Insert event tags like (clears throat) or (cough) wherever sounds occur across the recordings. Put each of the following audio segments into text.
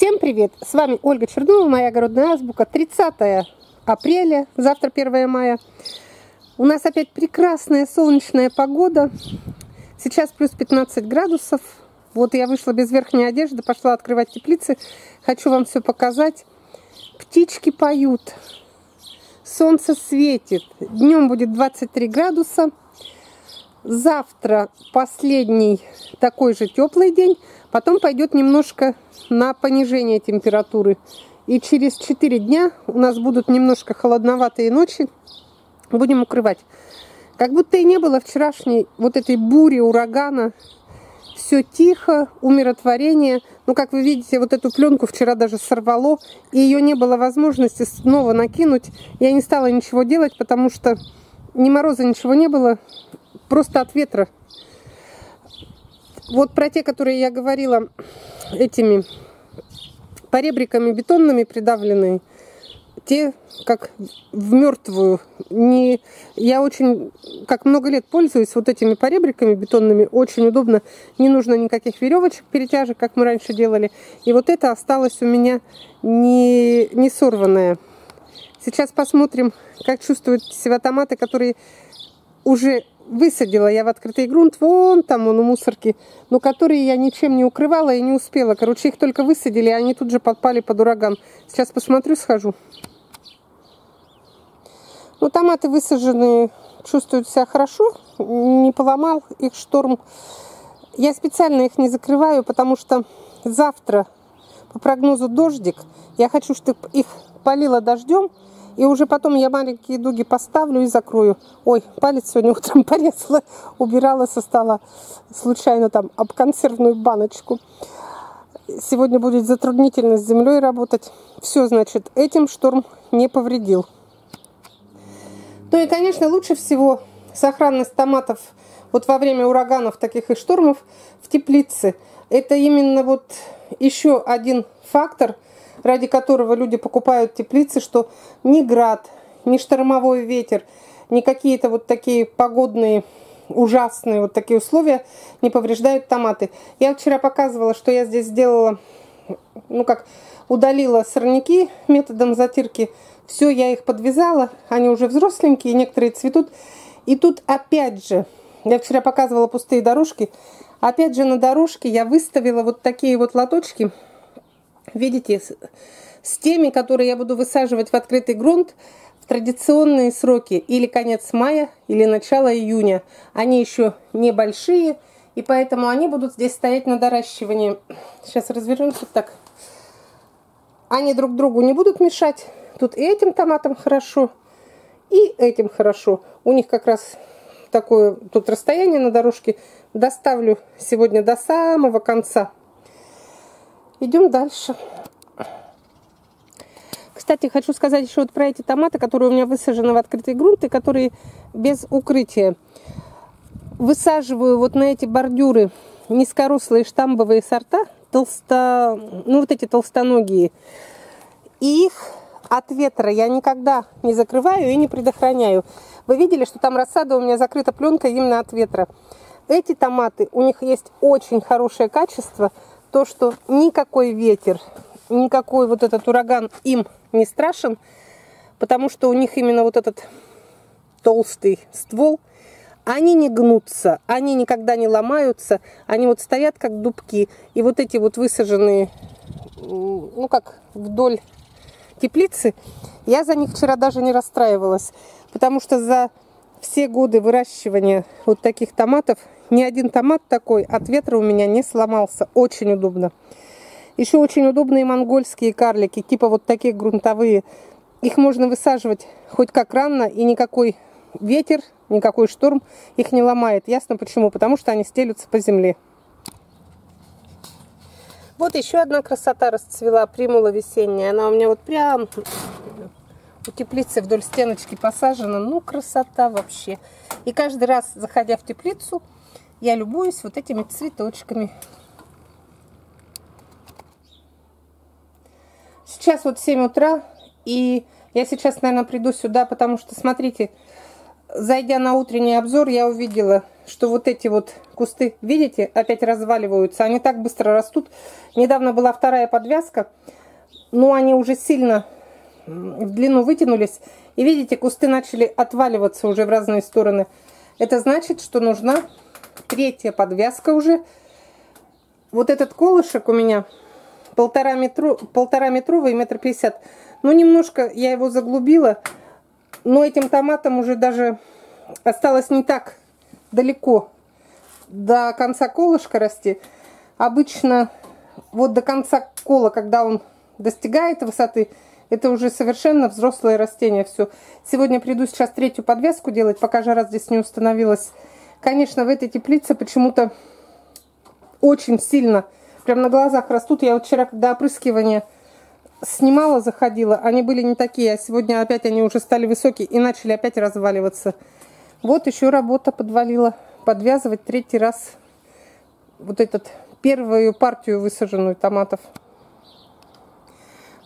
Всем привет! С вами Ольга Чернова, моя огородная азбука. 30 апреля, завтра 1 мая. У нас опять прекрасная солнечная погода. Сейчас плюс 15 градусов. Вот я вышла без верхней одежды, пошла открывать теплицы. Хочу вам все показать. Птички поют. Солнце светит. Днем будет 23 градуса. Завтра последний такой же теплый день. Потом пойдет немножко на понижение температуры. И через 4 дня у нас будут немножко холодноватые ночи. Будем укрывать. Как будто и не было вчерашней вот этой бури, урагана. Все тихо, умиротворение. Ну, как вы видите, вот эту пленку вчера даже сорвало. И ее не было возможности снова накинуть. Я не стала ничего делать, потому что ни мороза, ничего не было. Просто от ветра вот про те, которые я говорила, этими поребриками бетонными придавленные, те как в мертвую. Не, я очень, как много лет пользуюсь вот этими поребриками бетонными, очень удобно. Не нужно никаких веревочек, перетяжек, как мы раньше делали. И вот это осталось у меня не, не сорванное. Сейчас посмотрим, как чувствуют себя томаты, которые уже высадила я в открытый грунт, вон там он у мусорки, но которые я ничем не укрывала и не успела. Короче, их только высадили, и они тут же подпали под ураган. Сейчас посмотрю, схожу. Ну, томаты высажены, чувствуют себя хорошо, не поломал их шторм. Я специально их не закрываю, потому что завтра по прогнозу дождик. Я хочу, чтобы их полило дождем, и уже потом я маленькие дуги поставлю и закрою. Ой, палец сегодня утром (laughs) порезала, убирала со стола случайно там об консервную баночку. Сегодня будет затруднительно с землей работать. Все, значит, этим шторм не повредил. Ну и, конечно, лучше всего сохранность томатов вот во время ураганов таких и штормов в теплице. Это именно вот еще один фактор – ради которого люди покупают теплицы, что ни град, ни штормовой ветер, ни какие-то вот такие погодные ужасные вот такие условия не повреждают томаты. Я вчера показывала, что я здесь сделала, ну как, удалила сорняки методом затирки. Все, я их подвязала, они уже взросленькие, некоторые цветут. И тут опять же, я вчера показывала пустые дорожки, опять же на дорожке я выставила вот такие вот лоточки, Видите, с теми, которые я буду высаживать в открытый грунт в традиционные сроки, или конец мая, или начало июня. Они еще небольшие, и поэтому они будут здесь стоять на доращивании. Сейчас развернемся так. Они друг другу не будут мешать. Тут и этим томатам хорошо, и этим хорошо. У них как раз такое тут расстояние на дорожке. Доставлю сегодня до самого конца. Идем дальше. Кстати, хочу сказать еще вот про эти томаты, которые у меня высажены в открытый грунт и которые без укрытия. Высаживаю вот на эти бордюры низкорослые штамбовые сорта, толсто, ну вот эти толстоногие. И их от ветра я никогда не закрываю и не предохраняю. Вы видели, что там рассада у меня закрыта пленкой именно от ветра. Эти томаты, у них есть очень хорошее качество – то, что никакой ветер, никакой вот этот ураган им не страшен, потому что у них именно вот этот толстый ствол, они не гнутся, они никогда не ломаются, они вот стоят как дубки. И вот эти вот высаженные, ну как вдоль теплицы, я за них вчера даже не расстраивалась, потому что за все годы выращивания вот таких томатов ни один томат такой от ветра у меня не сломался. Очень удобно. Еще очень удобные монгольские карлики, типа вот такие грунтовые. Их можно высаживать хоть как рано, и никакой ветер, никакой шторм их не ломает. Ясно почему? Потому что они стелются по земле. Вот еще одна красота расцвела, примула весенняя. Она у меня вот прям у теплицы вдоль стеночки посажена. Ну, красота вообще. И каждый раз, заходя в теплицу, я любуюсь вот этими цветочками. Сейчас вот 7 утра, и я сейчас, наверное, приду сюда, потому что, смотрите, зайдя на утренний обзор, я увидела, что вот эти вот кусты, видите, опять разваливаются. Они так быстро растут. Недавно была вторая подвязка, но они уже сильно в длину вытянулись. И видите, кусты начали отваливаться уже в разные стороны. Это значит, что нужна третья подвязка уже. Вот этот колышек у меня полтора, метро, полтора метровый, метр пятьдесят. Ну, немножко я его заглубила, но этим томатом уже даже осталось не так далеко до конца колышка расти. Обычно вот до конца кола, когда он достигает высоты, это уже совершенно взрослое растение. Все. Сегодня приду сейчас третью подвеску делать, пока жара здесь не установилась. Конечно, в этой теплице почему-то очень сильно, прям на глазах растут. Я вот вчера, когда опрыскивание снимала, заходила, они были не такие, а сегодня опять они уже стали высокие и начали опять разваливаться. Вот еще работа подвалила. Подвязывать третий раз вот этот первую партию высаженную томатов.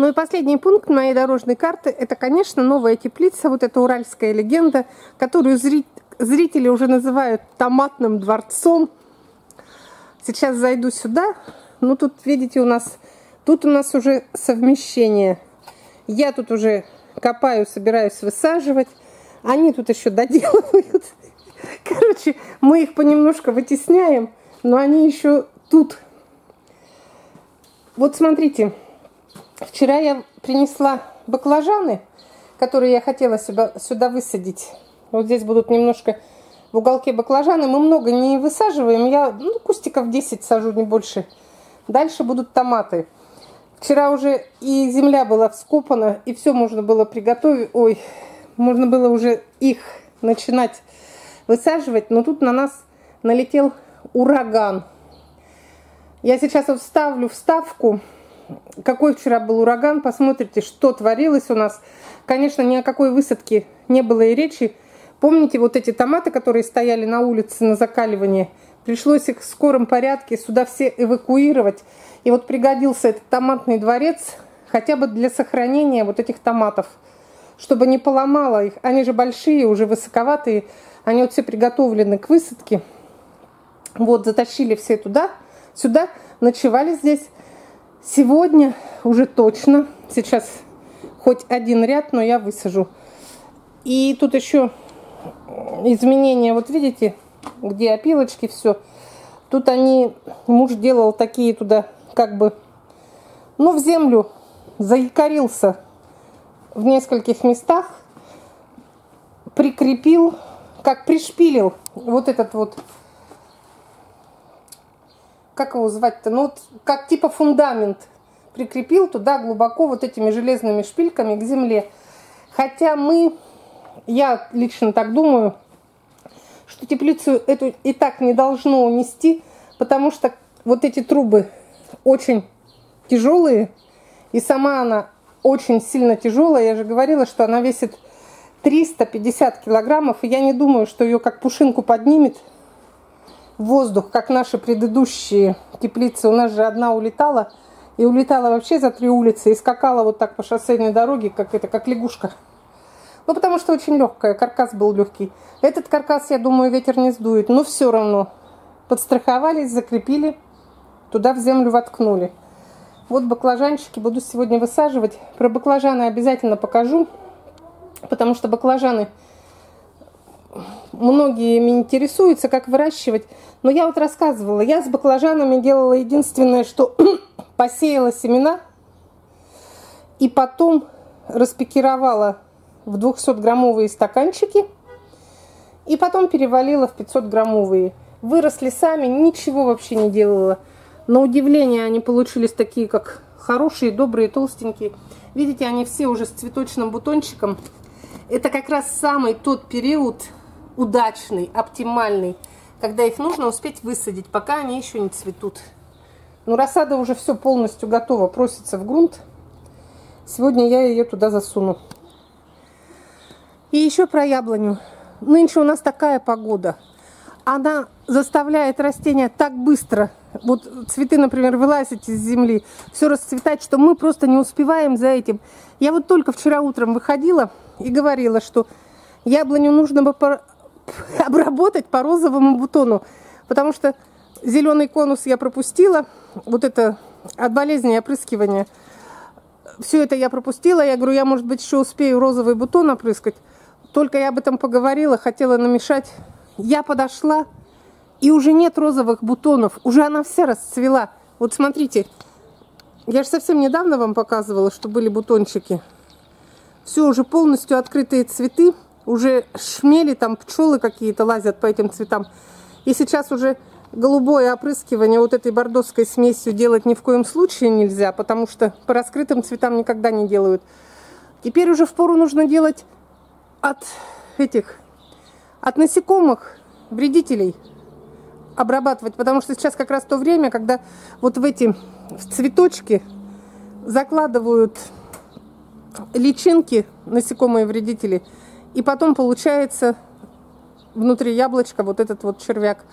Ну и последний пункт моей дорожной карты, это, конечно, новая теплица, вот эта уральская легенда, которую зрители уже называют томатным дворцом. Сейчас зайду сюда, ну тут, видите, у нас, тут у нас уже совмещение. Я тут уже копаю, собираюсь высаживать. Они тут еще доделывают. (laughs) Короче, мы их понемножку вытесняем, но они еще тут. Вот смотрите, вчера я принесла баклажаны, которые я хотела сюда, сюда высадить. Вот здесь будут немножко в уголке баклажаны. Мы много не высаживаем. Я ну, кустиков 10 сажу, не больше. Дальше будут томаты. Вчера уже и земля была вскопана, и все можно было приготовить. Ой, можно было уже их начинать высаживать, но тут на нас налетел ураган. Я сейчас вот вставлю вставку, какой вчера был ураган, посмотрите, что творилось у нас. Конечно, ни о какой высадке не было и речи. Помните вот эти томаты, которые стояли на улице на закаливание? Пришлось их в скором порядке сюда все эвакуировать. И вот пригодился этот томатный дворец хотя бы для сохранения вот этих томатов чтобы не поломало их. Они же большие, уже высоковатые. Они вот все приготовлены к высадке. Вот, затащили все туда, сюда, ночевали здесь. Сегодня уже точно, сейчас хоть один ряд, но я высажу. И тут еще изменения, вот видите, где опилочки, все. Тут они, муж делал такие туда, как бы, ну, в землю заикарился в нескольких местах прикрепил, как пришпилил вот этот вот, как его звать-то, ну вот как типа фундамент прикрепил туда глубоко вот этими железными шпильками к земле. Хотя мы, я лично так думаю, что теплицу эту и так не должно унести, потому что вот эти трубы очень тяжелые, и сама она очень сильно тяжелая. Я же говорила, что она весит 350 килограммов. И я не думаю, что ее как пушинку поднимет воздух, как наши предыдущие теплицы. У нас же одна улетала. И улетала вообще за три улицы. И скакала вот так по шоссейной дороге, как это, как лягушка. Ну, потому что очень легкая, каркас был легкий. Этот каркас, я думаю, ветер не сдует. Но все равно подстраховались, закрепили, туда в землю воткнули. Вот баклажанчики буду сегодня высаживать. Про баклажаны обязательно покажу, потому что баклажаны многие интересуются, как выращивать. Но я вот рассказывала, я с баклажанами делала единственное, что (clears throat) посеяла семена и потом распекировала в 200-граммовые стаканчики и потом перевалила в 500-граммовые. Выросли сами, ничего вообще не делала. На удивление они получились такие, как хорошие, добрые, толстенькие. Видите, они все уже с цветочным бутончиком. Это как раз самый тот период удачный, оптимальный, когда их нужно успеть высадить, пока они еще не цветут. Но рассада уже все полностью готова, просится в грунт. Сегодня я ее туда засуну. И еще про яблоню. Нынче у нас такая погода. Она заставляет растения так быстро вот цветы, например, вылазить из земли, все расцветать, что мы просто не успеваем за этим. Я вот только вчера утром выходила и говорила, что яблоню нужно бы (laughs) обработать по розовому бутону, потому что зеленый конус я пропустила, вот это от болезни опрыскивания. Все это я пропустила. Я говорю, я, может быть, еще успею розовый бутон опрыскать. Только я об этом поговорила, хотела намешать. Я подошла, и уже нет розовых бутонов. Уже она вся расцвела. Вот смотрите, я же совсем недавно вам показывала, что были бутончики. Все, уже полностью открытые цветы. Уже шмели, там пчелы какие-то лазят по этим цветам. И сейчас уже голубое опрыскивание вот этой бордовской смесью делать ни в коем случае нельзя, потому что по раскрытым цветам никогда не делают. Теперь уже в пору нужно делать от этих, от насекомых, вредителей обрабатывать, потому что сейчас как раз то время, когда вот в эти в цветочки закладывают личинки, насекомые вредители, и потом получается внутри яблочка вот этот вот червяк.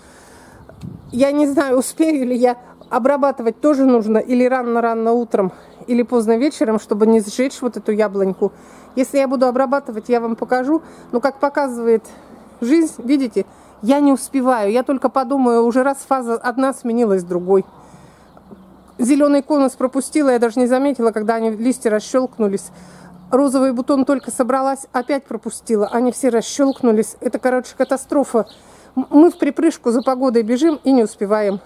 Я не знаю, (laughs) успею ли я обрабатывать тоже нужно или рано-рано утром, или поздно вечером, чтобы не сжечь вот эту яблоньку. Если я буду обрабатывать, я вам покажу. Но как показывает жизнь, видите, я не успеваю. Я только подумаю, уже раз фаза одна сменилась другой. Зеленый конус пропустила, я даже не заметила, когда они листья расщелкнулись. Розовый бутон только собралась, опять пропустила. Они все расщелкнулись. Это, короче, катастрофа. Мы в припрыжку за погодой бежим и не успеваем.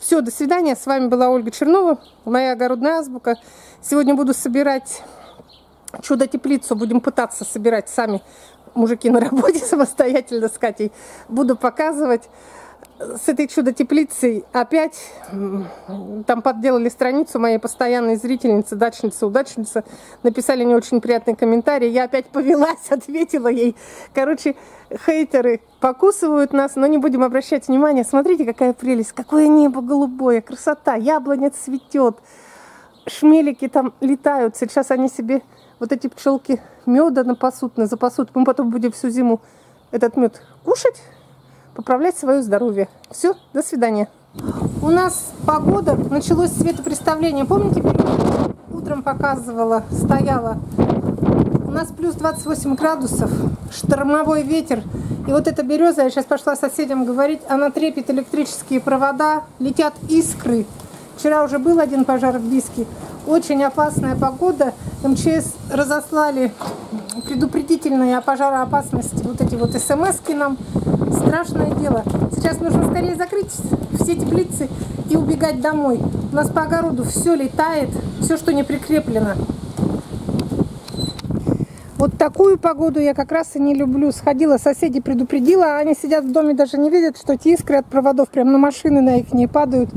Все, до свидания. С вами была Ольга Чернова, моя огородная азбука. Сегодня буду собирать чудо-теплицу. Будем пытаться собирать сами мужики на работе (laughs) самостоятельно с Катей. Буду показывать с этой чудо-теплицей опять там подделали страницу моей постоянной зрительницы, дачница, удачница. Написали не очень приятный комментарий. Я опять повелась, (laughs) ответила ей. Короче, хейтеры покусывают нас, но не будем обращать внимания. Смотрите, какая прелесть, какое небо голубое, красота, яблоня цветет. Шмелики там летают. Сейчас они себе, вот эти пчелки, меда напасут, на запасут. Мы потом будем всю зиму этот мед кушать поправлять свое здоровье. Все, до свидания. У нас погода, началось светопреставление. Помните, утром показывала, стояла. У нас плюс 28 градусов, штормовой ветер. И вот эта береза, я сейчас пошла соседям говорить, она трепет электрические провода, летят искры. Вчера уже был один пожар в Биске. Очень опасная погода. МЧС разослали предупредительные о пожароопасности вот эти вот смс нам. Страшное дело. Сейчас нужно скорее закрыть все теплицы и убегать домой. У нас по огороду все летает, все, что не прикреплено. Вот такую погоду я как раз и не люблю. Сходила, соседи предупредила, они сидят в доме, даже не видят, что эти искры от проводов прям на машины на их не падают.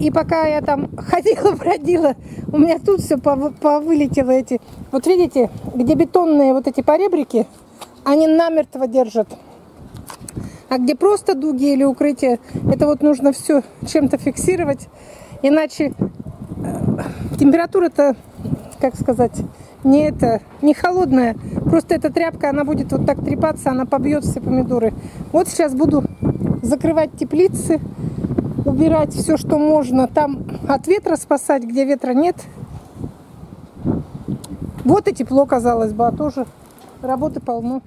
И пока я там (laughs) ходила, бродила, у меня тут все повылетело эти. Вот видите, где бетонные вот эти поребрики, они намертво держат. А где просто дуги или укрытие, это вот нужно все чем-то фиксировать. Иначе э, температура-то, как сказать, не это, не холодная. Просто эта тряпка, она будет вот так трепаться, она побьет все помидоры. Вот сейчас буду закрывать теплицы, убирать все, что можно. Там от ветра спасать, где ветра нет. Вот и тепло, казалось бы, а тоже работы полно.